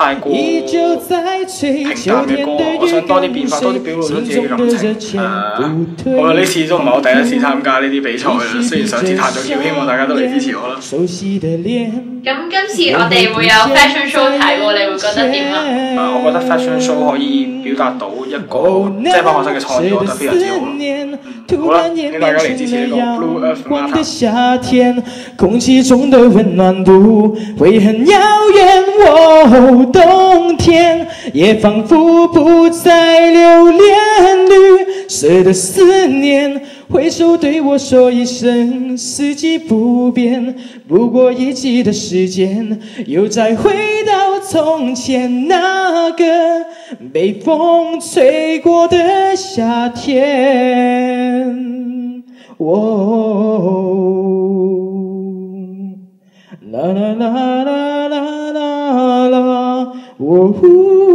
太过平淡嘅歌，我想多啲变化，多啲表露咗自己嘅感情。啊，我哋呢次都唔系我第一次参加呢啲比赛嘅，虽然上次弹咗，要希望大家都嚟支持我啦。咁今次我哋会有 fashion show 看，你会觉得点啊？啊，我觉得 fashion show 可以表达到一个，即系帮学生嘅才华特别又自豪咯。好啦，欢迎大家嚟支持我 blue f 啦，大家。冬天也仿佛不再留恋绿色的思念，挥手对我说一声四季不变，不过一季的时间，又再回到从前那个被风吹过的夏天。哦，啦啦啦啦啦。Whoa.